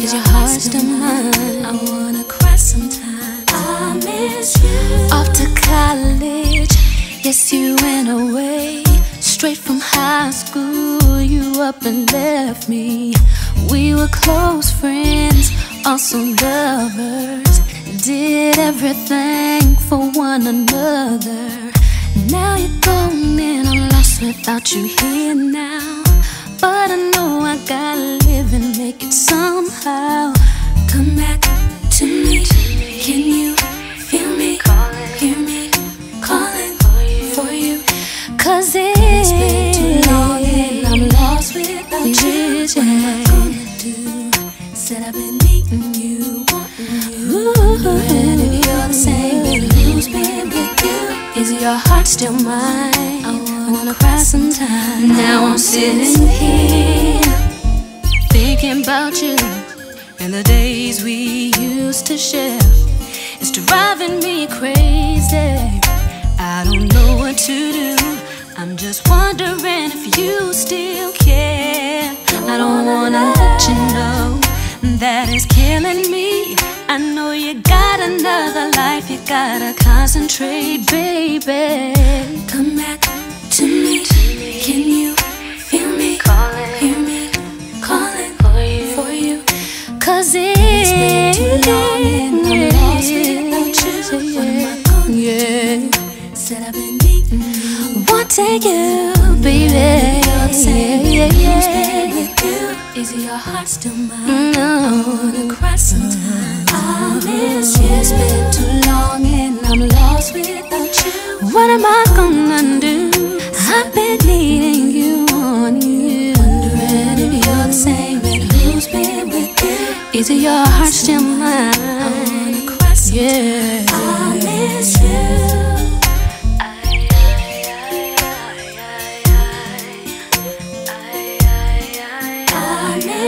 Is your heart still mine? I wanna cry sometimes. I miss you. Off to college, yes, you went away. Straight from high school, you up and left me. We were close friends, also lovers. Did everything for one another. Now you're gone and I'm lost without you here now. But I know I gotta live and still mine? I wanna cry sometimes. Now I'm sitting here thinking about you and the days we used to share. It's driving me crazy. I don't know what to do. I'm just wondering if you still care. I don't wanna let you know that it's killing me. I know you got another life, you gotta concentrate, baby. Come back to me. Can you feel me? Hear me calling for you? Cause it's been too long and I'm lost without you. What am I gonna do? Said I've been needing you. Wanting you, baby. You're the same. Yeah, yeah, yeah. Is your heart still mine? I wanna cry sometimes. I miss you. It's been too long and I'm lost without you. What am I gonna do? I've been needing you, wanting you. Wondering if you're the same and who's been with you. Is your heart still mine? I wanna cry sometimes. Yeah.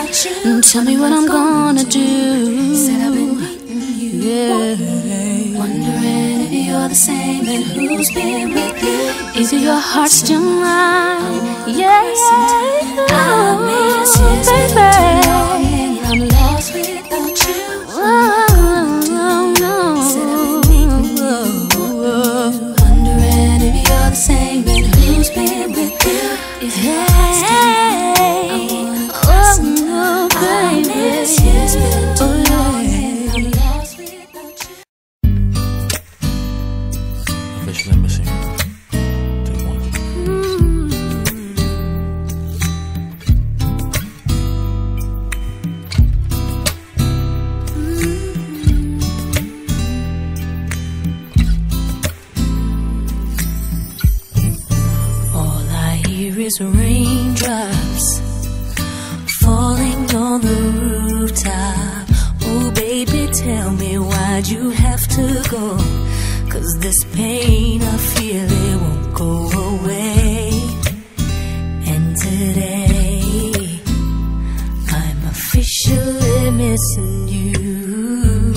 Without you. Tell me what I'm gonna do. Said I've been needing you. Yeah. Wondering if you're the same and who's been with you. Is it your heart still mine? Yeah, yeah. I miss you, hear is raindrops falling on the rooftop. Oh, baby, tell me why'd you have to go? Cause this pain I feel it won't go away. And today, I'm officially missing you.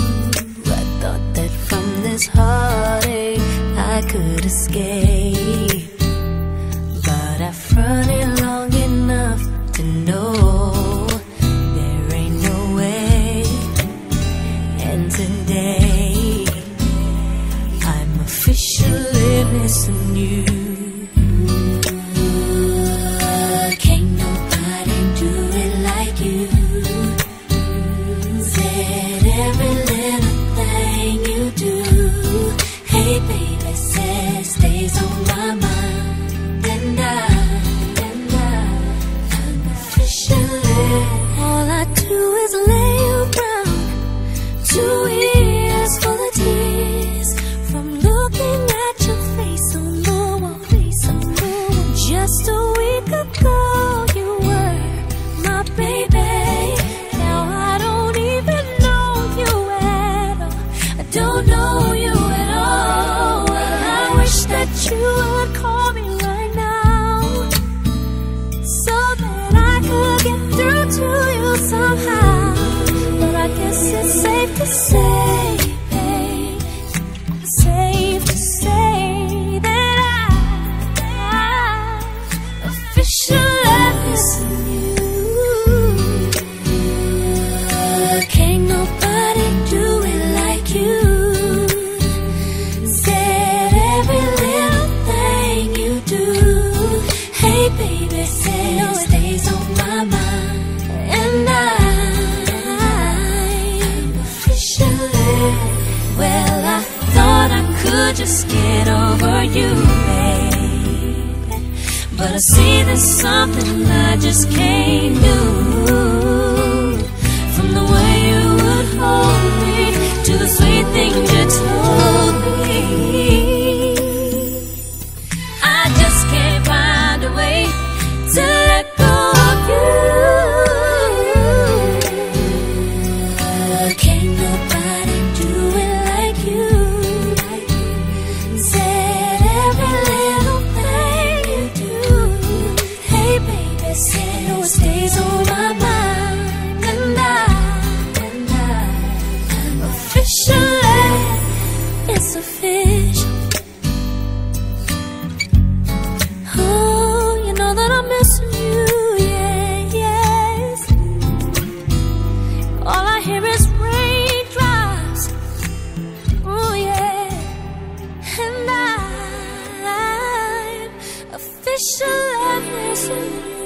I thought that from this heartache I could escape. I do is lay you down should just get over you, babe. But I see there's something I just can't do. shall have mercy.